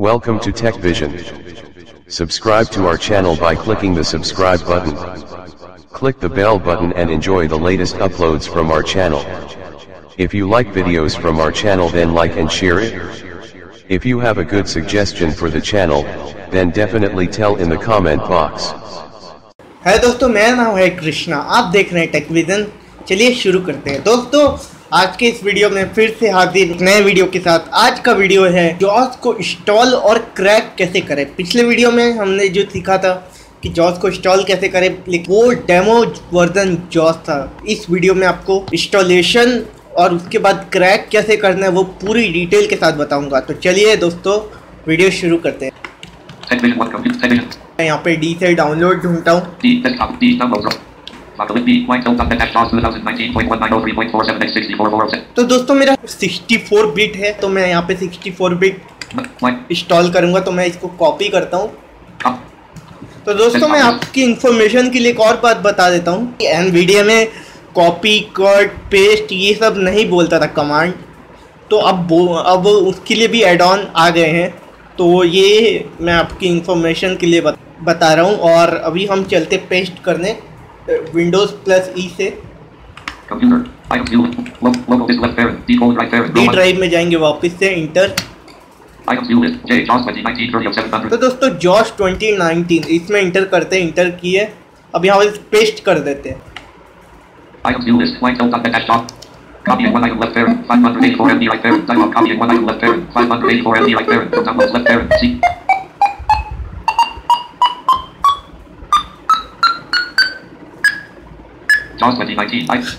Welcome to Tech Vision. Subscribe to our channel by clicking the subscribe button. Click the bell button and enjoy the latest uploads from our channel. If you like videos from our channel then like and share it. If you have a good suggestion for the channel, then definitely tell in the comment box. है दोस्तों मेरा नाम है कृष्णा आप देख रहे हैं TechVision चलिए शुरू करते हैं दोस्तों आज के इस वीडियो में फिर से हाजिर नए वीडियो के साथ आज का वीडियो है जॉस को इंस्टॉल और क्रैक कैसे करें। पिछले वीडियो में हमने जो सीखा था कि जॉस को इंस्टॉल कैसे करें लेकिन वो डेमो वर्जन जॉस था। इस वीडियो में आपको इंस्टॉलेशन और उसके बाद क्रैक कैसे करना है वो पूरी डिटेल के साथ बताऊँगा। तो चलिए दोस्तों वीडियो शुरू करते हैं। TechVision 1 Compute TechVision मैं यहाँ पे डी से डाउनलोड ढूंढता हूँ। JAWS 2019.190.3.47x64 तो दोस्तों मेरा 64 बिट है तो मैं यहाँ पे 64 बिट इंस्टॉल करूँगा तो मैं इसको कॉपी करता हूँ। तो दोस्तों मैं आपकी इन्फॉर्मेशन के लिए एक और बात बता देता हूँ एन एनवीडिया में कॉपी कट पेस्ट ये सब नहीं बोलता था कमांड तो अब अब उसके लिए भी एड ऑन आ गए हैं। तो ये मैं आपकी इन्फॉर्मेशन के लिए बता रहा हूँ और अभी हम चलते पेस्ट करने। विंडोज़ प्लस ई से. डी ड्राइव में जाएँगे वापस से enter Items view list. J JAWS 2019 30 of 700. तो दोस्तों जॉश 2019 इसमें इंटर करते हैं इंटर किए अब यहाँ पे पेस्ट कर देते हैं. Copying one item left parent. 584 MB right parent. time Dialog copying one item left parent. 584 MB right parent. Downloads left parent. C.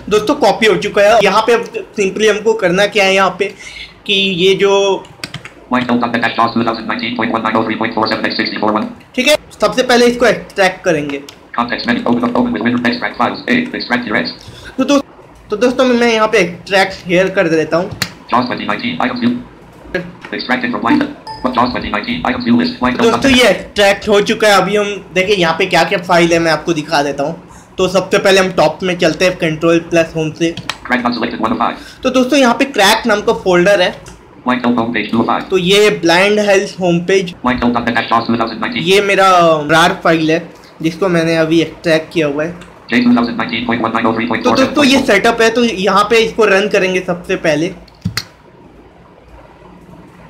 दोस्तों कॉपी हो चुका है। यहाँ पे सिंपली हमको करना क्या है यहाँ पे? कि ये जो ठीक है? सबसे पहले इसको एक्सट्रैक्ट करेंगे। तो दो, तो दोस्तों मैं यहाँ पे एक्सट्रैक्ट हेयर कर देता हूँ। दोस्तों ये एक्सट्रैक्ट हो चुका है। अभी हम देखिए यहाँ पे क्या क्या फ़ाइल है मैं आपको दिखा देता हूँ। तो सबसे पहले हम टॉप में चलते हैं कंट्रोल प्लस होम से Crack unselected 1 of 5. तो दोस्तों यहाँ पे क्रैक नाम का फोल्डर है White tilt home page 2 of 5. तो ये blind health home page White tilt dot dash JAWS 2019. ये मेरा रार फ़ाइल है जिसको मैंने अभी एक्सट्रैक्ट किया हुआ है 2019.1903.47. तो दोस्तों ये सेटअप है तो यहाँ पे इसको रन करेंगे सबसे पहले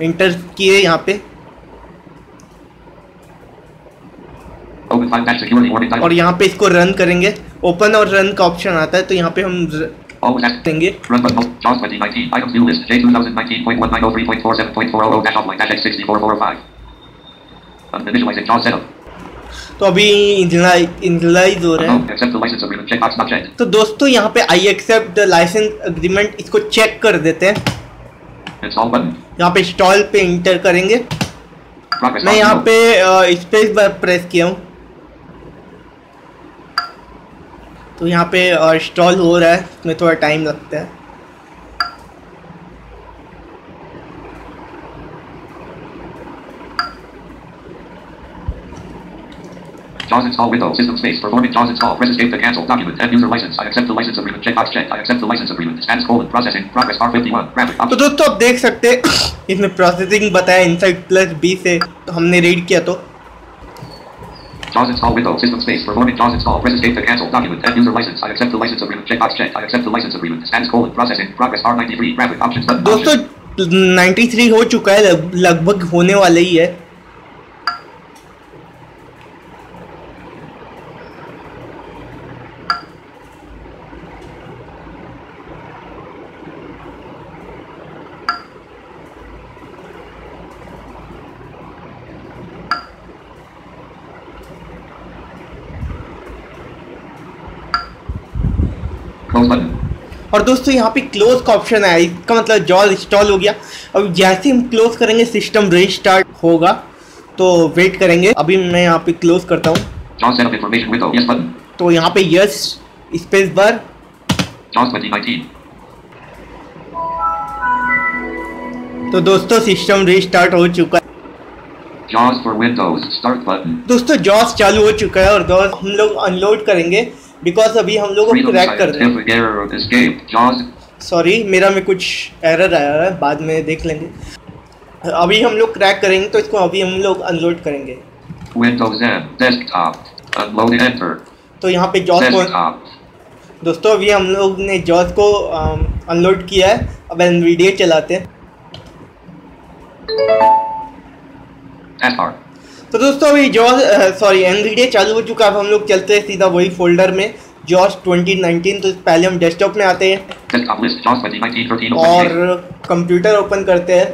इंटर किए यहाँ पे Open file dash security warning और यहाँ पे इसको रन करेंगे। ओपन और रन का ऑप्शन आता है तो यहाँ पे हम तो अभी हो रहा है। तो दोस्तों यहाँ पे आई एक्सेप्ट लाइसेंस अग्रीमेंट इसको चेक कर देते हैं। यहाँ पे स्टॉल पे इंटर करेंगे। मैं यहाँ पे स्पेस बार प्रेस किया हूँ। तो यहाँ पे इंस्टॉल हो रहा है इसमें थोड़ा टाइम लगता है JAWS install window. System space. Performing JAWS install. Press escape to cancel. Document. End user license. I accept the license agreement. Checkbox checked. I accept the license agreement. Status colon. Processing. Progress R51. Graphic. तो दोस्तों आप देख सकते हैं इसमें processing बताया inside plus B से हमने रीड किया तो JAWS install window. System space. Performing JAWS install. Press escape to cancel. Document. End user license. I accept the license agreement. Checkbox checked. I accept the license agreement. Status colon. Processing. Progress R93. Graphic. Options. Button. दोस्तों Options. 93 हो चुका है लगभग होने वाला ही है Button. और दोस्तों यहाँ पे क्लोज का ऑप्शन है इसका मतलब जॉल इंस्टॉल हो गया अब जैसे हम क्लोज करेंगे सिस्टम रीस्टार्ट होगा तो वेट करेंगे अभी मैं यहाँ पे क्लोज करता हूँ. तो यहाँ पे यस स्पेस बार तो दोस्तों सिस्टम रिस्टार्ट हो चुका है JAWS for Windows. Start button. दोस्तों जॉस चालू हो चुका है और हम लोग अनलोड करेंगे बिकॉज़ अभी हम लोग क्रैक कर रहे हैं. सॉरी मेरा में कुछ एरर आया है बाद में देख लेंगे अभी हम लोग क्रैक करेंगे तो इसको अभी हम लोग अनलोड करेंगे Windows M. Desktop. Unload enter. तो यहाँ पे जॉस को दोस्तों अभी हम लोग ने जॉस को अनलोड किया है अब वीडियो चलाते हैं. तो दोस्तों अभी जॉस सॉरी एनवीडिया चालू हो चुका है। अब हम लोग चलते हैं सीधा वही फोल्डर में जॉस 2019 तो पहले हम डेस्कटॉप में आते हैं। Desktop list. JAWS 2019 13 open और कंप्यूटर ओपन करते हैं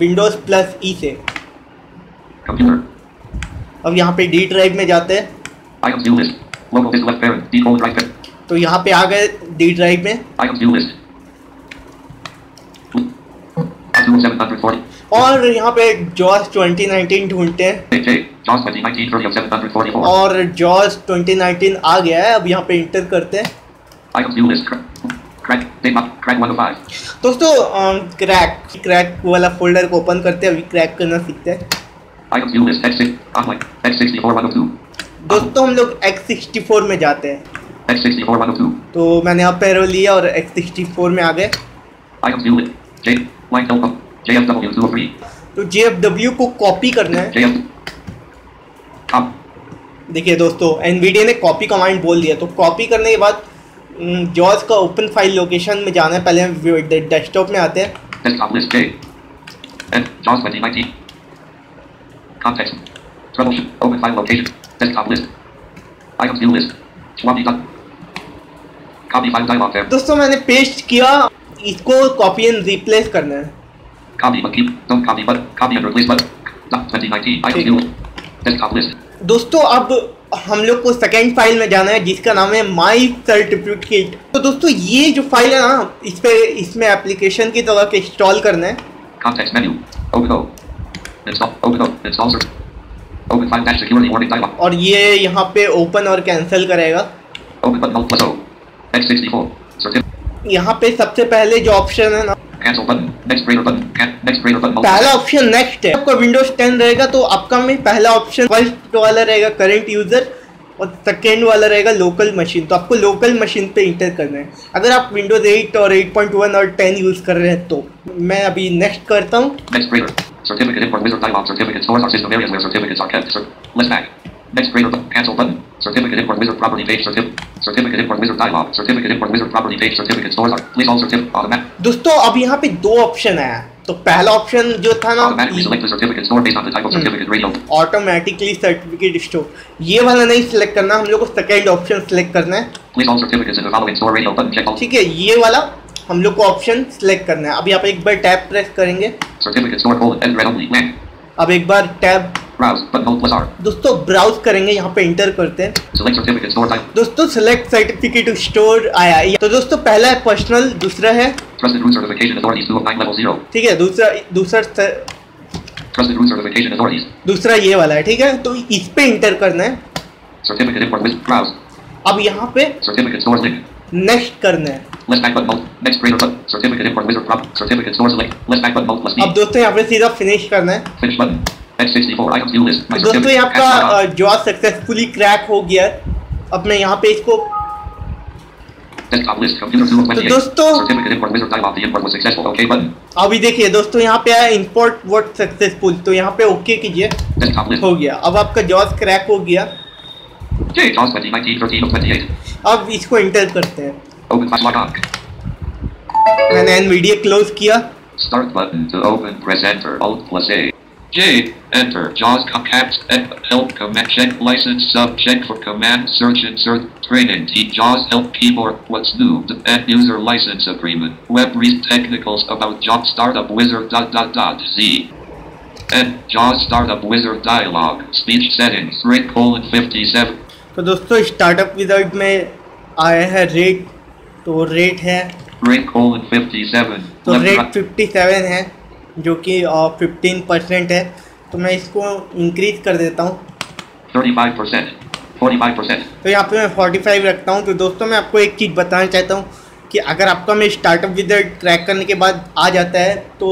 विंडोज़ प्लस ई से। अब यहाँ पे डी ड्राइव में जाते हैं. तो यहाँ पे आ गए डी ड्राइव में। Items view list. Two 740. और यहाँ पे जॉस 2019 ढूंढते हैं J. JAWS 2019 30 of 744. और जॉस 2019 आ गया है अब यहाँ पे इंटर करते हैं 105. दोस्तों क्रैक क्रैक वाला फोल्डर को ओपन करते हैं अभी क्रैक करना सीखते हैं Items view list. X6. Online. X64 102. दोस्तों हम लोग X64 में जाते हैं X64 तो मैंने अब पैरो लिया और X64 में आ गए JFW तो JFW को कॉपी करना है। देखिए दोस्तों NVIDIA ने कॉपी कमांड बोल दिया। तो कॉपी करने के बाद जॉर्ज का ओपन फ़ाइल लोकेशन में जाना है। पहले हम डेस्कटॉप में आते हैं। दोस्तों मैंने पेस्ट किया। इसको कॉपी एंड रिप्लेस करना है। copy but keep don't copy but copy and replace but दोस्तों अब हम लोग को सेकेंड फ़ाइल में जाना है जिसका नाम है माई सर्टिफिकेट तो दोस्तों ये जो फ़ाइल है ना इस पे इसमें एप्लीकेशन की तरह के इंस्टॉल करना है। और ये यहाँ पे ओपन और कैंसिल करेगा। यहाँ पे सबसे पहले जो ऑप्शन है ना पहला ऑप्शन नेक्स्ट है। आपका विंडोज़ 10 रहेगा तो आपका में पहला ऑप्शन फ़र्स्ट वाला रहेगा करंट यूज़र और सेकेंड वाला रहेगा लोकल मशीन तो आपको लोकल मशीन पे इंटर करना है। अगर आप विंडोज़ 8 और 8.1 और 10 यूज़ कर रहे हैं तो मैं अभी नेक्स्ट करता हूँ। Next. Certificate. Certificate greater button. Cancel button. Certificate import wizard property page. Certif- certificate import wizard dialog. Certificate import wizard property page. Certificate stores are. Please all certificate automatic. दोस्तों अब यहाँ पे दो ऑप्शन आया तो पहला ऑप्शन जो था ना certificate of certificate. Automatically certificate store ये वाला नहीं सिलेक्ट करना हम लोग को सेकेंड ऑप्शन सिलेक्ट करना है. ठीक है ये वाला हम लोग को ऑप्शन सिलेक्ट करना है अभी आप एक बार टैब प्रेस करेंगे अब एक बार टैब दोस्तों ब्राउज करेंगे यहाँ पे इंटर करते हैं। दोस्तों सिलेक्ट सर्टिफिकेट स्टोर आया तो दोस्तों पहला है पर्सनल दूसरा है ठीक है दूसरा दूसरा दूसरा ये वाला है ठीक है? तो इस पे इंटर करना है। अब यहाँ पे नेक्स्ट करना। है अब दोस्तों यहाँ पे सीधा फिनिश करना है। दोस्तों आपका जॉब सक्सेसफुली क्रैक हो गया अब मैं यहाँ पे इसको तो दोस्तों यहाँ पे आया इम्पोर्ट वर्ड सक्सेसफुल तो यहाँ पे ओके कीजिए। हो गया। अब आपका जॉब क्रैक हो गया। J. JAWS 2019 13 of 28. अब इसको इंटर करते हैं Open file log. मैंने एनवीडिया क्लोज किया Start button to open. Press enter. Alt plus A. J. Enter. JAWS concaps. Help command check license sub check for command search insert training. T. JAWS help keyboard. What's new? The end user license agreement. Web read technicals about job startup wizard dot dot dot Z. And JAWS startup wizard dialog. Speech settings. Rate colon 57. तो दोस्तों startup wizard में आया है rate तो rate है Rate colon 57. तो rate right- 57 है जो कि फिफ्टीन परसेंट है तो मैं इसको इंक्रीज कर देता हूँ 35%. 45%. तो यहाँ पे मैं 45 रखता हूँ तो दोस्तों मैं आपको एक चीज़ बताना चाहता हूँ कि अगर आपका मैं स्टार्टअप विजर्ड क्रैक करने के बाद आ जाता है तो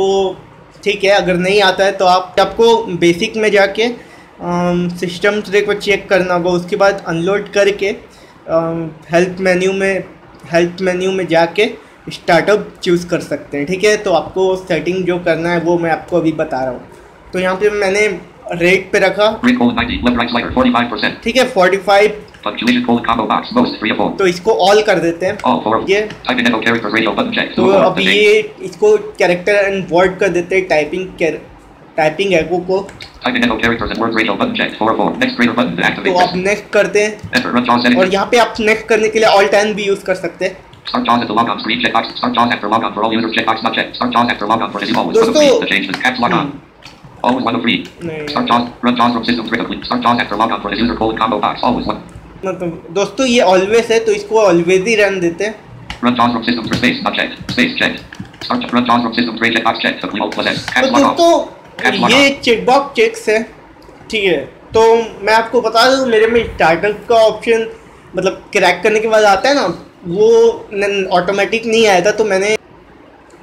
ठीक है अगर नहीं आता है तो आप आपको बेसिक में जाके सिस्टम को चेक करना होगा उसके बाद अनलोड करके हेल्प मेन्यू में हेल्प मेन्यू में जाके स्टार्टअप चूज़ कर सकते हैं ठीक है तो आपको सेटिंग जो करना है वो मैं आपको अभी बता रहा हूँ तो यहाँ पे मैंने रेट पे रखा Rate colon 90. Left right slider 45%. ठीक है 45 Punctuation colon combo box. Most 3 of 4. तो इसको ऑल कर देते हैं All 4 of ये. तो 2 of 4. अब ये इसको कैरेक्टर एंड वर्ड कर देते हैं टाइपिंग टाइपिंग एको को तो आप नेक्स्ट करते हैं। और यहाँ पे आप नेक्स्ट करने के लिए ऑल टेन भी यूज़ कर सकते हैं। हम्म। मतलब, दोस्तों ये ऑलवेज है तो इसको ऑलवेज ही रन देते हैं। तो दोस्तों ये चेकबॉक्स चेक्स है ठीक है। तो मैं आपको बता दूँ मेरे में स्टार्टअप का ऑप्शन मतलब क्रैक करने के बाद आता है ना वो ऑटोमेटिक नहीं आया था तो मैंने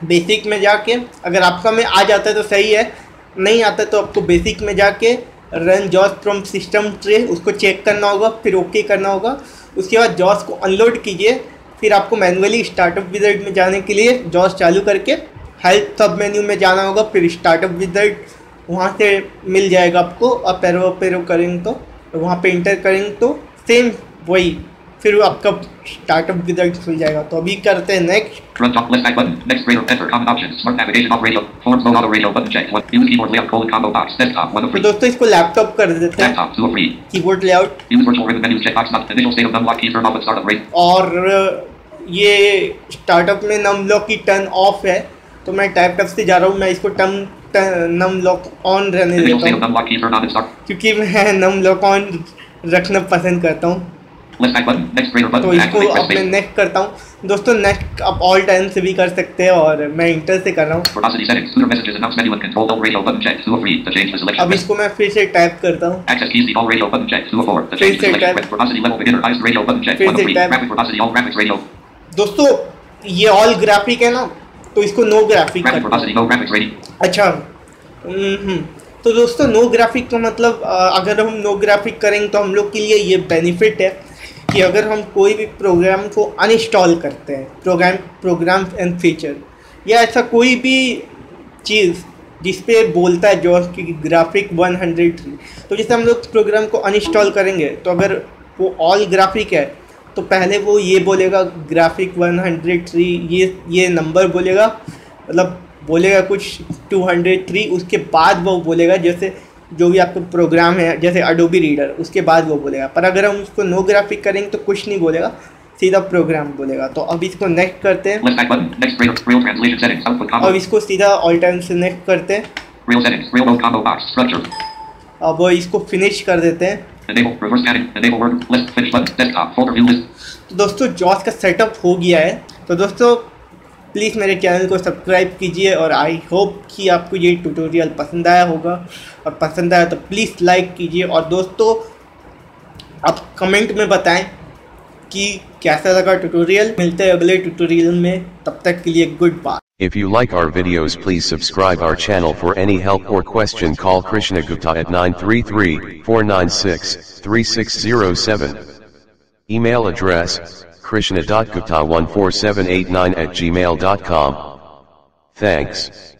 बेसिक में जाके अगर आपका में आ जाता है तो सही है नहीं आता तो आपको बेसिक में जाके रन जॉस फ्रॉम सिस्टम ट्रे उसको चेक करना होगा फिर ओके करना होगा। उसके बाद जॉस को अनलोड कीजिए फिर आपको मैनुअली स्टार्टअप विजर्ट में जाने के लिए जॉस चालू करके हेल्प सब मेन्यू में जाना होगा फिर स्टार्टअप विजल्ट वहाँ से मिल जाएगा आपको और पैरो पैरो करेंगे तो वहाँ पे इंटर करेंगे तो सेम वही फिर आपका स्टार्टअप रिज़ल्ट खुल जाएगा। तो अभी करते हैं नेक्स्ट तो दोस्तों इसको लैपटॉप कर देते हैं। और ये स्टार्टअप में नम लॉक की टर्न ऑफ़ है। तो मैं टाइप टफ से जा रहा हूँ मैं इसको टम नम लॉक ऑन रहने देता हूँ। क्योंकि मैं नम लॉक ऑन रखना पसंद करता हूँ। तो इसको अब मैं करता हूँ। दोस्तों नेक आप ऑल टाइम से भी कर सकते हैं और मैं इंटर से कर रहा हूँ। अब इसको मैं फिर से टैप करता हूँ। दोस्तों ये ऑल ग्राफिक है ना? तो इसको नो ग्राफिक. अच्छा तो दोस्तों नो ग्राफिक का मतलब अगर हम नो ग्राफिक करेंगे तो हम लोग के लिए ये बेनिफिट है कि अगर हम कोई भी प्रोग्राम को अनइंस्टॉल करते हैं प्रोग्राम प्रोग्राम एंड फीचर या ऐसा कोई भी चीज़ जिस पे बोलता है जो कि ग्राफिक 103 तो जैसे हम लोग प्रोग्राम को अनइंस्टॉल करेंगे तो अगर वो ऑल ग्राफिक है तो पहले वो ये बोलेगा ग्राफिक 103 ये ये नंबर बोलेगा मतलब बोलेगा कुछ 203 उसके बाद वो बोलेगा जैसे जो भी आपका प्रोग्राम है जैसे अडोबी रीडर उसके बाद वो बोलेगा। पर अगर हम उसको नो ग्राफिक करेंगे तो कुछ नहीं बोलेगा सीधा प्रोग्राम बोलेगा। तो अब इसको नेक्स्ट करते हैं. अब इसको सीधा ऑल टाइम से नेक्स्ट करते हैं. अब इसको फिनिश कर देते हैं। दोस्तों जॉस का सेटअप हो गया है। तो दोस्तों प्लीज़ मेरे चैनल को सब्सक्राइब कीजिए और आई होप कि आपको ये ट्यूटोरियल पसंद आया होगा। और पसंद आया तो प्लीज़ लाइक कीजिए। और दोस्तों, आप कमेंट में बताएँ कि कैसा लगा ट्यूटोरियल मिलते हैं अगले ट्यूटोरियल में। तब तक के लिए goodbye If you like our videos please subscribe our channel for any help or question call Krishna Gupta at 933-496-3607. Email address krishna.gupta14789 at gmail.com. Thanks.